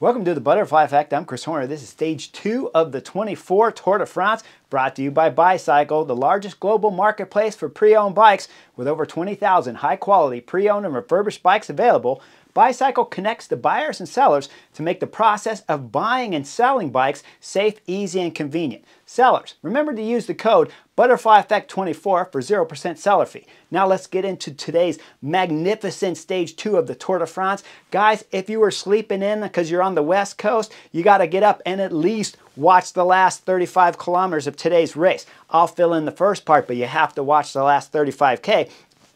Welcome to the Butterfly Effect. I'm Chris Horner. This is stage two of the 24 Tour de France, brought to you by buycycle, the largest global marketplace for pre-owned bikes with over 20,000 high-quality pre-owned and refurbished bikes available. Bicycle connects the buyers and sellers to make the process of buying and selling bikes safe, easy, and convenient. Sellers, remember to use the code Butterfly Effect 24 for 0% seller fee. Now let's get into today's magnificent stage two of the Tour de France. Guys, if you were sleeping in because you're on the West Coast, you got to get up and at least watch the last 35 kilometers of today's race. I'll fill in the first part, but you have to watch the last 35K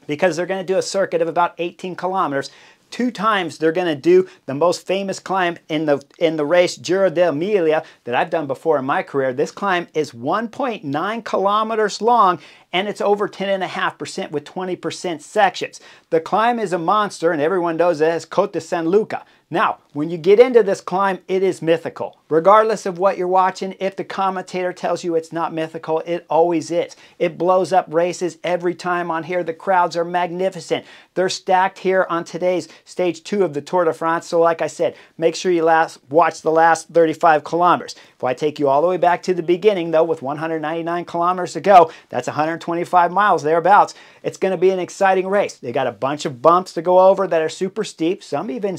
because they're going to do a circuit of about 18 kilometers two times they're going to do the most famous climb in the in the race Giro d'Emilia that I've done before in my career. This climb is 1.9 kilometers long and it's over 10.5% with 20% sections. The climb is a monster and everyone knows it as Côte de San Luca. Now, when you get into this climb, it is mythical. Regardless of what you're watching, if the commentator tells you it's not mythical, it always is. It blows up races every time on here. The crowds are magnificent. They're stacked here on today's stage two of the Tour de France. So like I said, make sure you last watch the last 35 kilometers. If I take you all the way back to the beginning, though, with 199 kilometers to go, that's 125 miles thereabouts. It's going to be an exciting race. They got a bunch of bumps to go over that are super steep, some even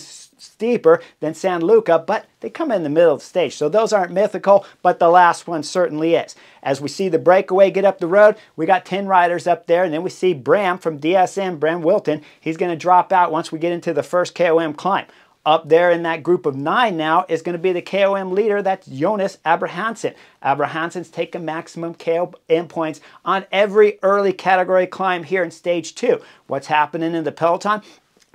steeper than San Luca, but they come in the middle of the stage. So those aren't mythical, but the last one certainly is. As we see the breakaway get up the road, we got 10 riders up there, and then we see Bram from DSM, Bram Welten. He's going to drop out once we get into the first KOM climb. Up there in that group of nine now is going to be the KOM leader. That's Jonas Abrahamsen. Abrahamsen's taken maximum KOM points on every early category climb here in stage two. What's happening in the peloton?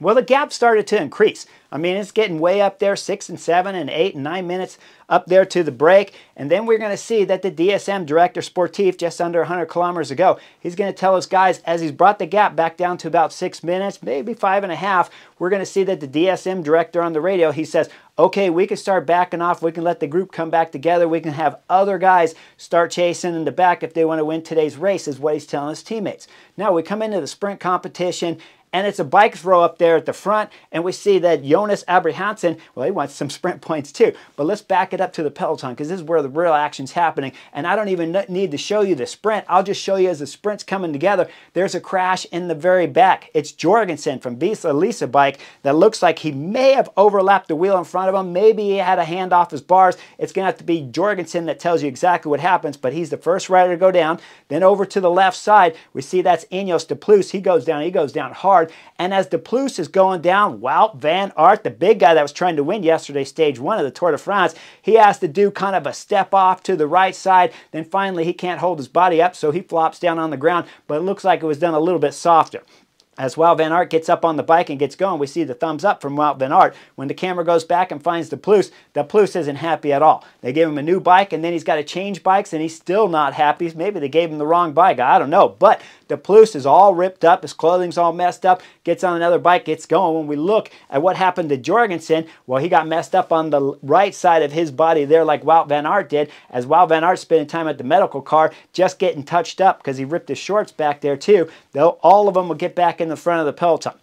Well, the gap started to increase. I mean, it's getting way up there, six and seven and eight and nine minutes up there to the break. And then we're going to see that the DSM director sportif, just under 100 kilometers ago, he's going to tell us guys, as he's brought the gap back down to about six minutes, maybe five and a half, we're going to see that the DSM director on the radio, he says, okay, we can start backing off. We can let the group come back together. We can have other guys start chasing in the back if they want to win today's race, is what he's telling his teammates. Now we come into the sprint competition and it's a bike throw up there at the front, and we see that Jonas Abrahamsen, well, he wants some sprint points too, but let's back it up to the peloton because this is where the real action's happening, and I don't even need to show you the sprint. I'll just show you as the sprint's coming together, there's a crash in the very back. It's Jorgenson from Visma Lease a Bike that looks like he may have overlapped the wheel in front of him. Maybe he had a hand off his bars. It's going to have to be Jorgenson that tells you exactly what happens, but he's the first rider to go down. Then over to the left side, we see that's Ineos de Plus. He goes down. He goes down hard And as De Plus is going down, Wout Van Aert, the big guy that was trying to win yesterday, stage one of the Tour de France, he has to do kind of a step off to the right side. Then finally, he can't hold his body up, so he flops down on the ground. But it looks like it was done a little bit softer. As Wout Van Aert gets up on the bike and gets going, we see the thumbs up from Wout Van Aert. When the camera goes back and finds De Plus, De Plus isn't happy at all. They gave him a new bike and then he's got to change bikes and he's still not happy. Maybe they gave him the wrong bike. I don't know. But De Plus is all ripped up. His clothing's all messed up. Gets on another bike, gets going. When we look at what happened to Jorgenson, well, he got messed up on the right side of his body there like Wout Van Aert did. As Wout Van Aert spending time at the medical car, just getting touched up because he ripped his shorts back there too. Though all of them will get back in the front of the peloton.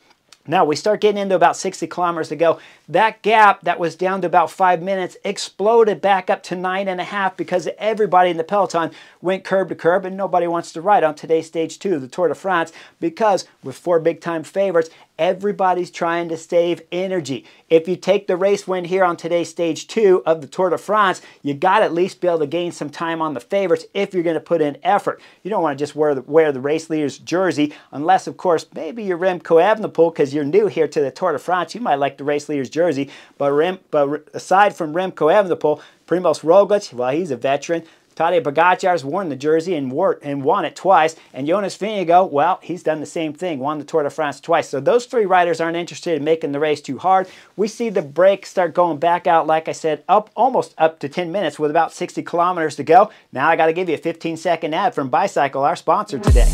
Now we start getting into about 60 kilometers to go. That gap that was down to about five minutes exploded back up to nine and a half because everybody in the peloton went curb to curb and nobody wants to ride on today's stage two, the Tour de France, because with four big time favorites, everybody's trying to save energy. If you take the race win here on today's stage two of the Tour de France, you got to at least be able to gain some time on the favorites if you're going to put in effort. You don't want to just wear the, wear the race leader's jersey, unless, of course, maybe you're Remco Evenepoel because you're new here to the Tour de France. You might like the race leader's jersey, but, Rem, but aside from Remco Evenepoel, Primoz Roglic, well, he's a veteran. Tadej Pogacar's worn the jersey and, wore, and won it twice. And Jonas Vingegaard, well, he's done the same thing, won the Tour de France twice. So those three riders aren't interested in making the race too hard. We see the break start going back out, like I said, up almost up to 10 minutes with about 60 kilometers to go. Now I got to give you a 15 second ad from buycycle, our sponsor today.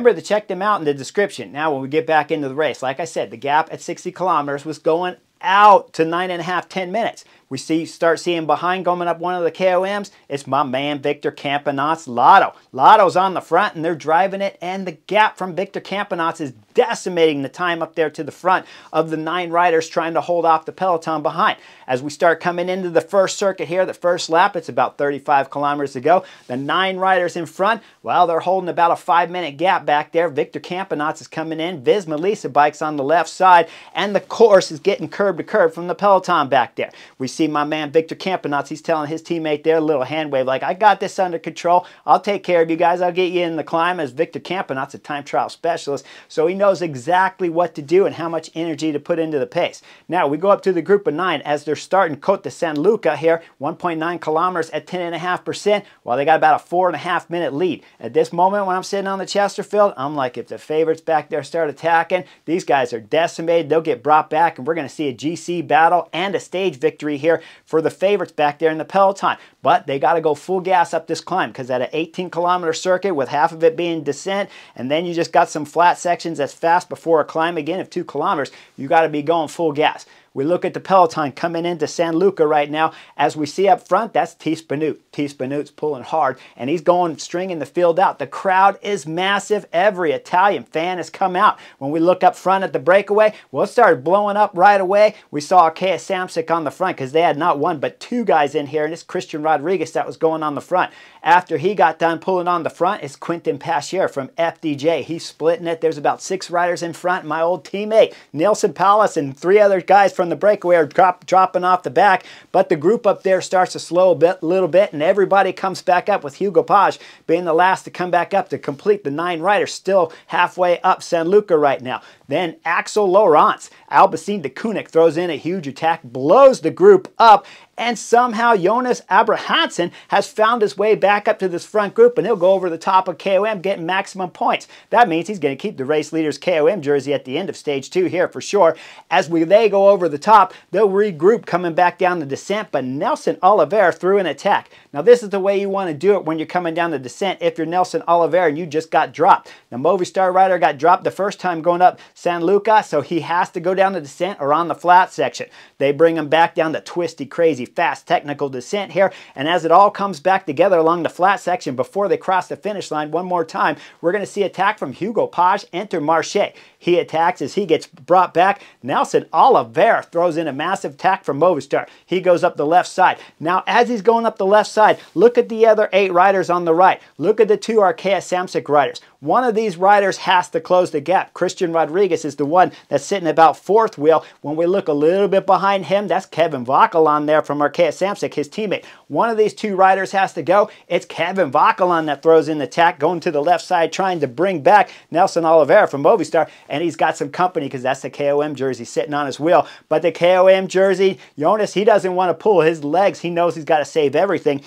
Remember to check them out in the description. Now when we get back into the race, like I said, the gap at 60 kilometers was going out to nine and a half, 10 minutes. We see start seeing behind coming up one of the KOMs. It's my man Victor Campenaerts Lotto. Lotto's on the front and they're driving it, and the gap from Victor Campenaerts is decimating the time up there to the front of the nine riders trying to hold off the peloton behind. As we start coming into the first circuit here, the first lap, it's about 35 kilometers to go. The nine riders in front, well, they're holding about a five minute gap back there. Victor Campenaerts is coming in. Visma Lease a bikes on the left side, and the course is getting curb to curb from the peloton back there. We see my man Victor Campenaerts, he's telling his teammate there a little hand wave like, I got this under control. I'll take care of you guys. I'll get you in the climb as Victor Campenaerts, a time trial specialist. So he knows exactly what to do and how much energy to put into the pace. Now we go up to the group of nine as they're starting Cote de San Luca here, 1.9 kilometers at 10.5%, while they got about a four and a half minute lead. At this moment when I'm sitting on the Chesterfield, I'm like, if the favorites back there start attacking, these guys are decimated. They'll get brought back and we're going to see a GC battle and a stage victory here for the favorites back there in the peloton. But they got to go full gas up this climb because at an 18 kilometer circuit with half of it being descent and then you just got some flat sections that's fast before a climb again of two kilometers, you got to be going full gas. We look at the peloton coming into San Luca right now. As we see up front, that's Tiesj Benoot. Tiesj Benoot's pulling hard, and he's going stringing the field out. The crowd is massive. Every Italian fan has come out. When we look up front at the breakaway, well, it started blowing up right away. We saw Arkea Samsic on the front because they had not one but two guys in here, and it's Christian Rodriguez that was going on the front. After he got done pulling on the front, it's Quentin Pacher from FDJ. He's splitting it. There's about six riders in front. My old teammate, Neilson Powless, and three other guys from the breakaway are drop, dropping off the back, but the group up there starts to slow a bit, little bit, and everybody comes back up with Hugo Page being the last to come back up to complete the nine riders, still halfway up San Luca right now. Then Axel Laurance, Albacete de Koenig throws in a huge attack, blows the group up, and somehow Jonas Abrahamsen has found his way back up to this front group and he'll go over the top of KOM getting maximum points. That means he's going to keep the race leader's KOM jersey at the end of stage two here for sure. As we they go over the top, they'll regroup coming back down the descent, but Nelson Oliveira threw an attack. Now this is the way you want to do it when you're coming down the descent if you're Nelson Oliveira and you just got dropped. Now Movistar rider got dropped the first time going up San Luca, so he has to go down the descent or on the flat section. They bring him back down the twisty, crazy, fast technical descent here. And as it all comes back together along the flat section before they cross the finish line one more time, we're going to see attack from Hugo Page, Intermarché. He attacks as he gets brought back. Nelson Oliveira throws in a massive attack from Movistar. He goes up the left side. Now, as he's going up the left side, look at the other eight riders on the right. Look at the two Arkea Samsic riders. One of these riders has to close the gap. Christian Rodriguez is the one that's sitting about fourth wheel. When we look a little bit behind him, that's Kevin Vauquelin there from Arkea Samsic, his teammate. One of these two riders has to go. It's Kevin Vauquelin that throws in the tack, going to the left side, trying to bring back Nelson Oliveira from Movistar. And he's got some company because that's the KOM jersey sitting on his wheel. But the KOM jersey, Jonas, he doesn't want to pull his legs. He knows he's got to save everything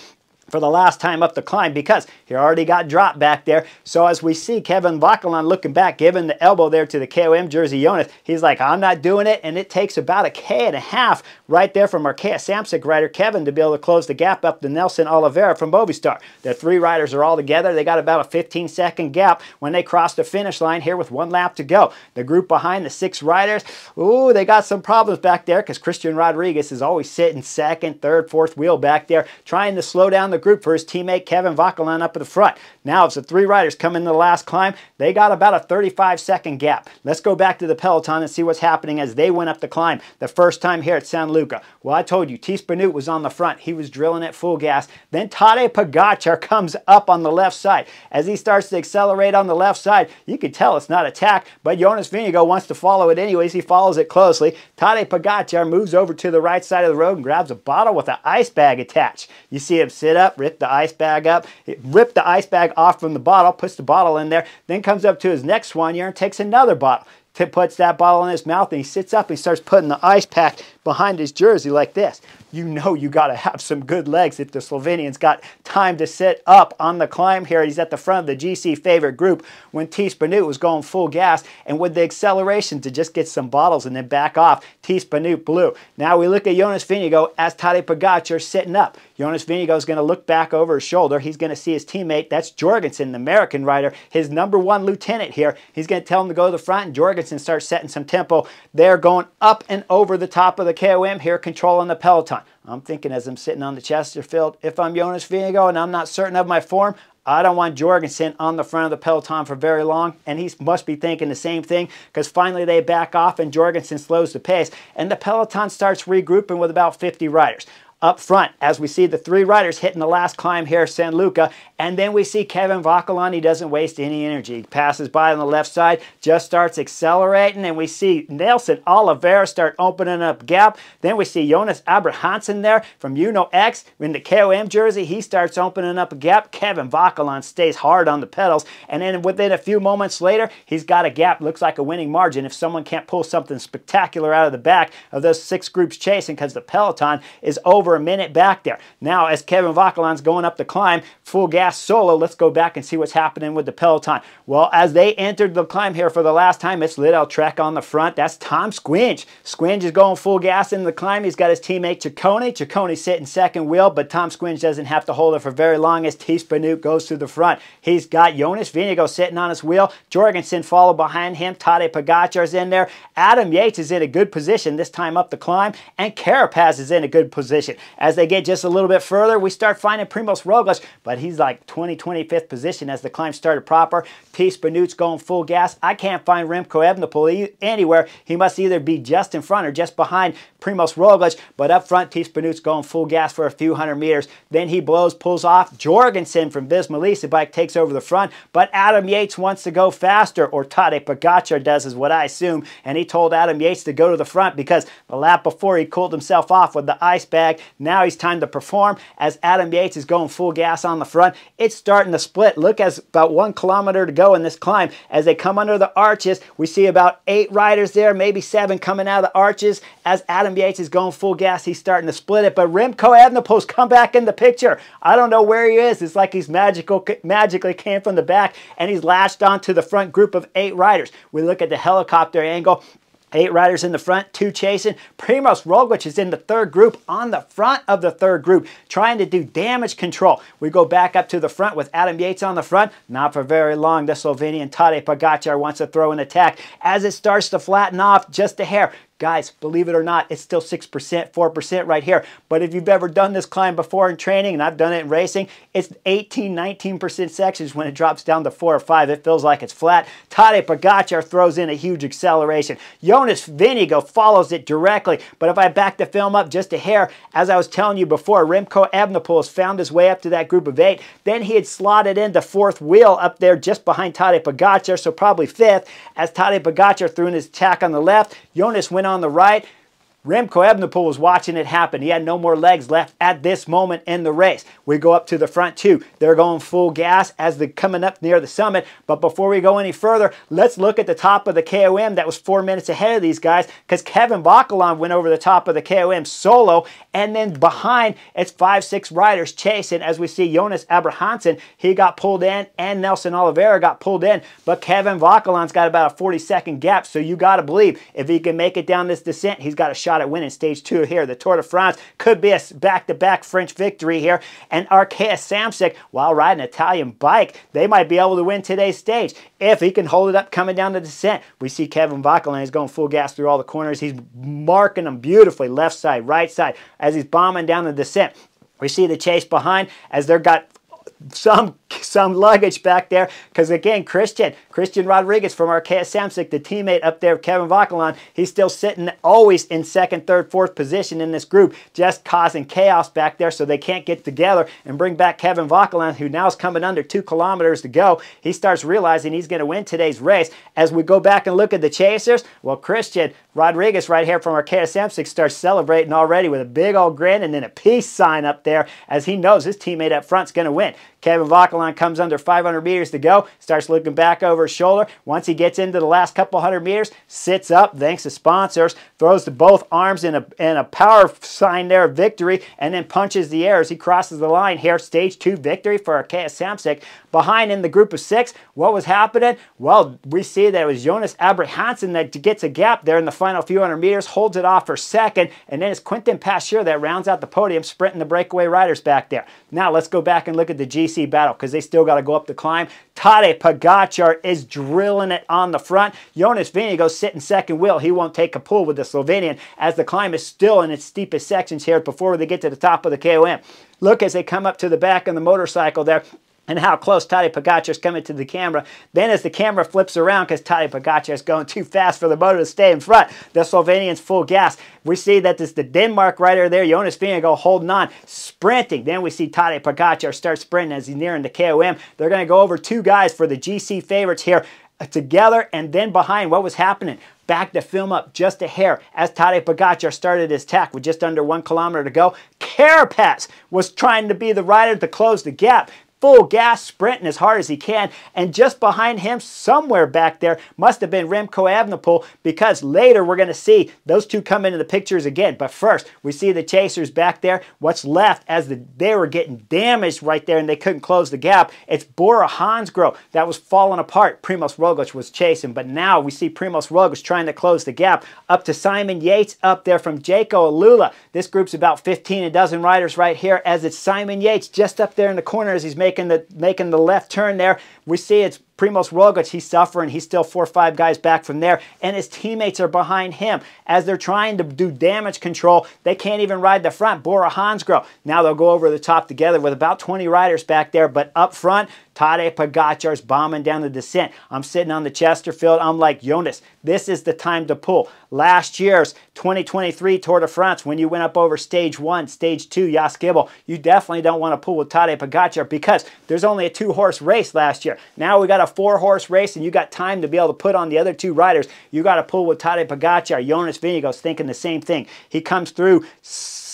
for the last time up the climb because he already got dropped back there. So as we see Kevin Vauquelin looking back, giving the elbow there to the KOM jersey Jonas, he's like, I'm not doing it. And it takes about a K and a half right there from Arkea Samsic rider Kevin to be able to close the gap up to Nelson Oliveira from Movistar. The three riders are all together. They got about a 15 second gap when they cross the finish line here with one lap to go. The group behind the six riders, ooh, they got some problems back there because Christian Rodriguez is always sitting second, third, fourth wheel back there trying to slow down the group for his teammate Kevin Vauquelin up at the front. Now, as the three riders come into the last climb, they got about a 35 second gap. Let's go back to the peloton and see what's happening as they went up the climb the first time here at San Luca. Well, I told you, Tiesj Benoot was on the front. He was drilling at full gas. Then Tadej Pogacar comes up on the left side. As he starts to accelerate on the left side, you can tell it's not attack, but Jonas Vingegaard wants to follow it anyways. He follows it closely. Tadej Pogacar moves over to the right side of the road and grabs a bottle with an ice bag attached. You see him sit up, rip the ice bag up, rip the ice bag off from the bottle, puts the bottle in there, then comes up to his next soigneur and takes another bottle. Puts that bottle in his mouth and he sits up and he starts putting the ice pack behind his jersey like this you know you got to have some good legs if the Slovenian's got time to sit up on the climb here. He's at the front of the GC favorite group when Tiesj Benoot was going full gas and with the acceleration to just get some bottles and then back off, Tiesj Benoot blew. Now we look at Jonas Vingegaard as Tadej Pogacar sitting up. Jonas Vingegaard is going to look back over his shoulder. He's going to see his teammate, that's Jorgenson, the American rider, his number one lieutenant here. He's going to tell him to go to the front and Jorgenson starts setting some tempo. They're going up and over the top of the KOM here, controlling the peloton. I'm thinking as I'm sitting on the Chesterfield, if I'm Jonas Vingegaard and I'm not certain of my form, I don't want Jorgenson on the front of the peloton for very long, and he must be thinking the same thing because finally they back off and Jorgenson slows the pace, and the peloton starts regrouping with about 50 riders up front as we see the three riders hitting the last climb here, San Luca. And then we see Kevin Vauquelin. He doesn't waste any energy. Passes by on the left side, just starts accelerating. And we see Nelson Oliveira start opening up gap. Then we see Jonas Abrahamsen there from Uno X in the KOM jersey. He starts opening up a gap. Kevin Vauquelin stays hard on the pedals. And then within a few moments later, he's got a gap. Looks like a winning margin if someone can't pull something spectacular out of the back of those six groups chasing because the peloton is over a minute back there. Now, as Kevin Vauquelin's going up the climb, full gas solo, let's go back and see what's happening with the peloton. Well, as they entered the climb here for the last time, it's Lidl-Trek on the front. That's Tom Skujins. Skujins is going full gas in the climb. He's got his teammate Ciccone. Ciccone sitting second wheel, but Tom Skujins doesn't have to hold it for very long as Tiesj Benoot goes to the front. He's got Jonas Vingegaard sitting on his wheel. Jorgenson followed behind him. Tadej Pogacar's in there. Adam Yates is in a good position this time up the climb, and Carapaz is in a good position. As they get just a little bit further, we start finding Primoz Roglic, but he's like 20, 25th position as the climb started proper. Tiesj Benoot's going full gas. I can't find Remco Evenepoel anywhere. He must either be just in front or just behind Primoz Roglic, but up front, Tiesj Benoot's going full gas for a few hundred meters. Then he blows, pulls off. Jorgenson from Visma the bike takes over the front, but Adam Yates wants to go faster, or Tadej Pogacar does, is what I assume, and he told Adam Yates to go to the front because the lap before he cooled himself off with the ice bag. Now he's time to perform as Adam Yates is going full gas on the front. It's starting to split. Look, as about one kilometer to go in this climb. As they come under the arches, we see about eight riders there, maybe seven coming out of the arches. As Adam Yates is going full gas, he's starting to split it. But Remco Evenepoel's come back in the picture. I don't know where he is. It's like he's magical, magically came from the back and he's latched onto the front group of eight riders. We look at the helicopter angle. Eight riders in the front, two chasing. Primoz Roglic is in the third group on the front of the third group, trying to do damage control. We go back up to the front with Adam Yates on the front. Not for very long. The Slovenian Tadej Pogacar wants to throw an attack as it starts to flatten off just a hair. Guys, believe it or not, it's still 6%, 4% right here. But if you've ever done this climb before in training, and I've done it in racing, it's 18, 19% sections when it drops down to 4 or 5. It feels like it's flat. Tadej Pogacar throws in a huge acceleration. Jonas Vingegaard follows it directly. But if I back the film up just a hair, as I was telling you before, Remco Evenepoel has found his way up to that group of eight. Then he had slotted in the fourth wheel up there just behind Tadej Pogacar, so probably fifth. As Tadej Pogacar threw in his attack on the left, Jonas went on on the right. Remco Evenepoel was watching it happen. He had no more legs left at this moment in the race. We go up to the front too. They're going full gas as they're coming up near the summit. But before we go any further, let's look at the top of the KOM that was four minutes ahead of these guys because Kevin Vauquelin went over the top of the KOM solo. And then behind, it's five, six riders chasing as we see Jonas Abrahamsen. He got pulled in and Nelson Oliveira got pulled in. But Kevin Vauquelin's got about a 40 second gap. So you got to believe if he can make it down this descent, he's got a shot shot at winning stage two here. The Tour de France could be a back-to-back -back French victory here. And Arkea Samsic, while riding an Italian bike, they might be able to win today's stage if he can hold it up coming down the descent. We see Kevin Vauquelin is going full gas through all the corners. He's marking them beautifully, left side, right side, as he's bombing down the descent. We see the chase behind as they've got some some luggage back there. Because again Christian Christian Rodriguez from Arkea Samsic the teammate up there Kevin Vauquelin he's still sitting always in second third fourth position in this group just causing chaos back there so they can't get together and bring back Kevin Vauquelin who now is coming under two kilometers to go. He starts realizing he's going to win today's race. As we go back and look at the chasers well Christian Rodriguez right here from Arkea Samsic starts celebrating already with a big old grin and then a peace sign up there as he knows his teammate up front's going to win Kevin Vauquelin comes under 500 meters to go, starts looking back over his shoulder. Once he gets into the last couple hundred meters, sits up, thanks to sponsors, throws to both arms in a, in a power sign there of victory, and then punches the air as he crosses the line here. Stage two victory for Arkea Samsic. Behind in the group of six, what was happening? Well, we see that it was Jonas Abrahamsen that gets a gap there in the final few hundred meters, holds it off for second, and then it's Quentin Pacher that rounds out the podium, sprinting the breakaway riders back there. Now let's go back and look at the GC battle because they still got to go up the climb. Tadej Pogacar is drilling it on the front. Jonas goes sitting second wheel. He won't take a pull with the Slovenian as the climb is still in its steepest sections here before they get to the top of the KOM. Look as they come up to the back of the motorcycle there and how close Tadej Pogacar is coming to the camera. Then as the camera flips around because Tadej Pogacar is going too fast for the motor to stay in front, the Slovenians full gas. We see that this the Denmark rider there, Jonas Vingegaard holding on, sprinting. Then we see Tadej Pogacar start sprinting as he's nearing the KOM. They're going to go over two guys for the GC favorites here uh, together and then behind what was happening back to film up just a hair as Tadej Pogacar started his attack with just under one kilometer to go. Carapaz was trying to be the rider to close the gap full gas, sprinting as hard as he can. And just behind him, somewhere back there, must have been Remco Evenepoel because later we're going to see those two come into the pictures again. But first, we see the chasers back there. What's left as the, they were getting damaged right there and they couldn't close the gap, it's Bora Hansgrohe that was falling apart. Primoz Roglic was chasing, but now we see Primoz Roglic trying to close the gap up to Simon Yates up there from Jayco AlUla. This group's about 15 a dozen riders right here as it's Simon Yates just up there in the corner as he's making making the making the left turn there. We see it's Primoz Roglic, he's suffering. He's still four or five guys back from there. And his teammates are behind him. As they're trying to do damage control, they can't even ride the front. Bora Hansgrohe. Now they'll go over the top together with about 20 riders back there. But up front, Tadej Pogacar's bombing down the descent. I'm sitting on the Chesterfield. I'm like, Jonas, this is the time to pull. Last year's 2023 Tour de France, when you went up over stage one, stage two, Jaizkibel, you definitely don't want to pull with Tadej Pogacar because there's only a two-horse race last year. Now we got a four horse race and you got time to be able to put on the other two riders, you got to pull with Tadej Pogacar. Jonas Vingegaard's thinking the same thing. He comes through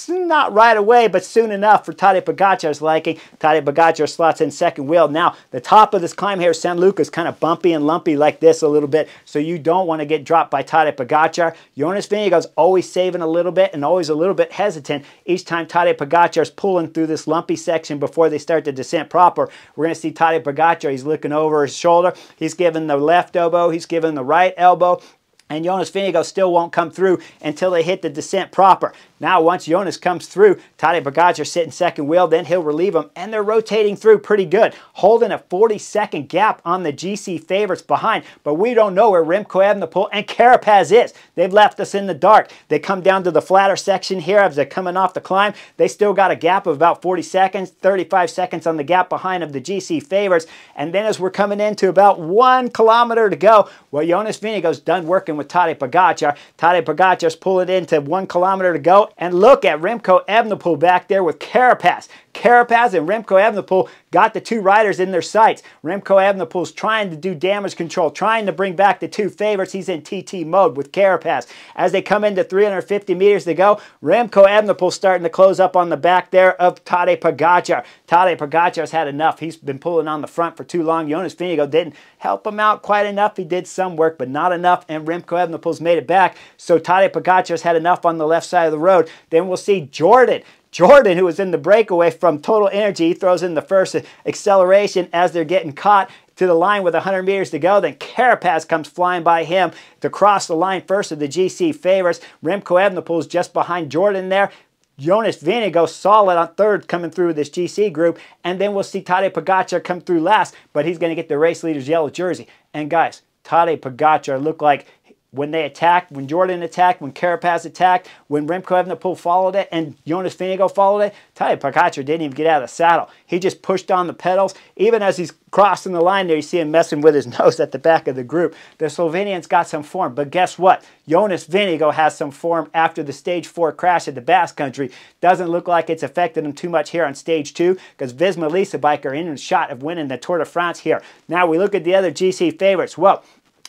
not right away, but soon enough for Tadej Pogacar's liking. Tadej Pogacar slots in second wheel. Now, the top of this climb here, San Luca, is kind of bumpy and lumpy like this a little bit, so you don't want to get dropped by Tadej Pogacar. Jonas Vingegaard's always saving a little bit and always a little bit hesitant each time Tadej Pogacar's pulling through this lumpy section before they start the descent proper. We're going to see Tadej Pogacar, he's looking over his shoulder. He's giving the left elbow, he's giving the right elbow, and Jonas Vingegaard still won't come through until they hit the descent proper. Now, once Jonas comes through, Tadej Pogacar sitting second wheel, then he'll relieve him, and they're rotating through pretty good, holding a 40-second gap on the GC favorites behind, but we don't know where Remco Evenepoel and Carapaz is. They've left us in the dark. They come down to the flatter section here as they're coming off the climb. They still got a gap of about 40 seconds, 35 seconds on the gap behind of the GC favorites, and then as we're coming into about one kilometer to go, well, Jonas Vingegaard's done working with Tadej Pogacar. Tadej Pogacar's pulling into one kilometer to go, and look at Remco Evenepoel back there with Carapaz. Carapaz and Remco Evenepoel got the two riders in their sights. Remco Evenepoel's trying to do damage control, trying to bring back the two favorites. He's in TT mode with Carapaz. As they come into 350 meters to go, Remco Evenepoel starting to close up on the back there of Tadej Pogacar. Tadej Pogacar's had enough. He's been pulling on the front for too long. Jonas Vingegaard didn't help him out quite enough. He did some work, but not enough, and Remco Evenepoel's made it back. So Tadej Pogacar's had enough on the left side of the road. Then we'll see Jordan Jordan, who was in the breakaway from Total Energy, throws in the first acceleration as they're getting caught to the line with 100 meters to go. Then Carapaz comes flying by him to cross the line first of the GC favorites. Remco Evenepoel's just behind Jordan there. Jonas Vingegaard solid on third coming through this GC group. And then we'll see Tadej Pogacar come through last, but he's going to get the race leader's yellow jersey. And guys, Tadej Pogacar looked like when they attacked, when Jordan attacked, when Carapaz attacked, when Remco Evenepoel followed it, and Jonas Vingegaard followed it, Tadej Pogacar didn't even get out of the saddle. He just pushed on the pedals. Even as he's crossing the line there, you see him messing with his nose at the back of the group. The Slovenians got some form, but guess what? Jonas Vingegaard has some form after the Stage 4 crash at the Basque Country. Doesn't look like it's affected him too much here on Stage 2 because Visma Lease bike are in shot of winning the Tour de France here. Now we look at the other GC favorites. Well,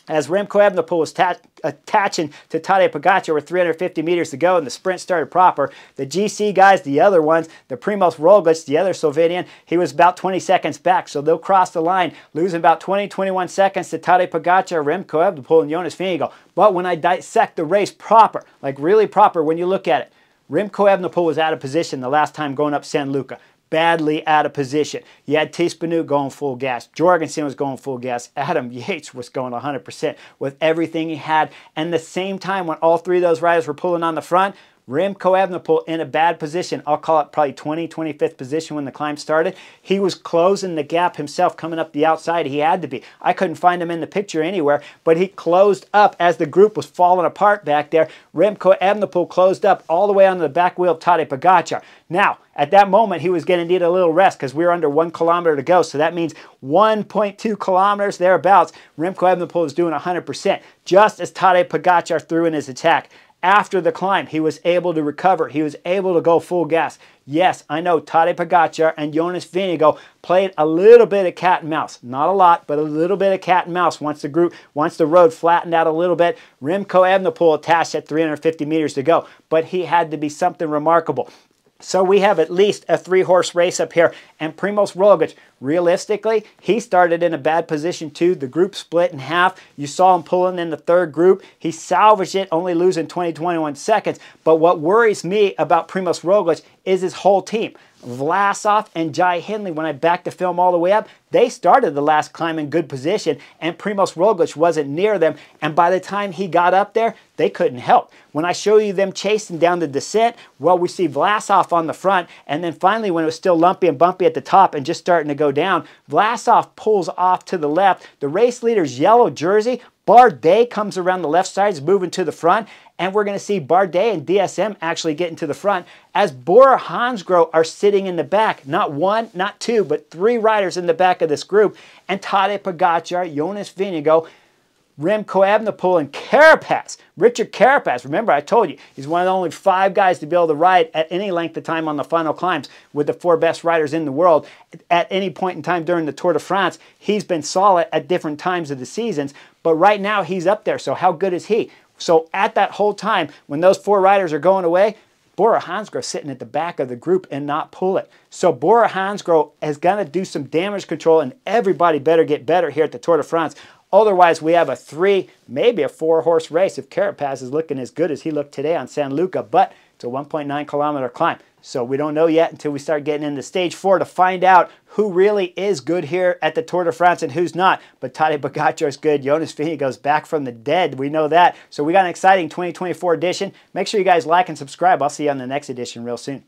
as Remco Evenepoel was attaching to Tadej Pogacar with 350 meters to go and the sprint started proper, the GC guys, the other ones, the Primoz Roglic, the other Slovenian, he was about 20 seconds back, so they'll cross the line, losing about 20, 21 seconds to Tadej Pogacar, Remco Evenepoel, and Jonas Vingegaard. But when I dissect the race proper, like really proper when you look at it, Remco Evenepoel was out of position the last time going up San Luca badly out of position. You had Tiesj going full gas. Jorgenson was going full gas. Adam Yates was going 100% with everything he had. And the same time when all three of those riders were pulling on the front, Remco Evenepoel in a bad position. I'll call it probably 20, 25th position when the climb started. He was closing the gap himself coming up the outside. He had to be. I couldn't find him in the picture anywhere, but he closed up as the group was falling apart back there. Remco Evenepoel closed up all the way onto the back wheel of Tadej Pogacar. Now, at that moment, he was going to need a little rest because we were under one kilometer to go. So that means 1.2 kilometers thereabouts. Remco Evenepoel was doing 100%, just as Tadej Pogacar threw in his attack. After the climb, he was able to recover. He was able to go full gas. Yes, I know Tadej Pogacar and Jonas Vingegaard played a little bit of cat and mouse. Not a lot, but a little bit of cat and mouse. Once the group, once the road flattened out a little bit, Remco Evenepoel attached at 350 meters to go. But he had to be something remarkable. So we have at least a three-horse race up here. And Primoz Roglic, realistically, he started in a bad position too. The group split in half. You saw him pulling in the third group. He salvaged it, only losing 20, 21 seconds. But what worries me about Primoz Roglic is his whole team. Vlasov and Jai Hindley, when I backed the film all the way up, they started the last climb in good position, and Primoz Roglic wasn't near them. And by the time he got up there, they couldn't help. When I show you them chasing down the descent, well, we see Vlasov on the front, and then finally, when it was still lumpy and bumpy at the top and just starting to go down, Vlasov pulls off to the left. The race leader's yellow jersey Bardet comes around the left side, is moving to the front, and we're going to see Bardet and DSM actually getting to the front as Bora Hansgrohe are sitting in the back. Not one, not two, but three riders in the back of this group. And Tadej Pogacar, Jonas Vingegaard, Remco Evenepoel, and Carapaz. Richard Carapaz, remember I told you, he's one of the only five guys to be able to ride at any length of time on the final climbs with the four best riders in the world at any point in time during the Tour de France. He's been solid at different times of the seasons, but right now he's up there, so how good is he? So at that whole time, when those four riders are going away, Bora Hansgrohe sitting at the back of the group and not pull it. So Bora Hansgrohe is going to do some damage control, and everybody better get better here at the Tour de France. Otherwise, we have a three, maybe a four-horse race if Carapaz is looking as good as he looked today on San Luca, but it's a 1.9 kilometer climb. So we don't know yet until we start getting into stage four to find out who really is good here at the Tour de France and who's not. But Tadej Pogacar is good. Jonas Vingegaard goes back from the dead. We know that. So we got an exciting 2024 edition. Make sure you guys like and subscribe. I'll see you on the next edition real soon.